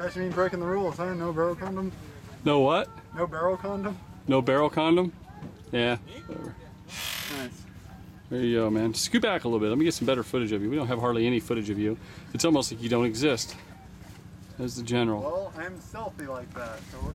That me mean breaking the rules, huh? No barrel condom? No what? No barrel condom? No barrel condom? Yeah. Whatever. Nice. There you go, man. Scoot back a little bit. Let me get some better footage of you. We don't have hardly any footage of you. It's almost like you don't exist. As the general. Well, I'm stealthy like that. So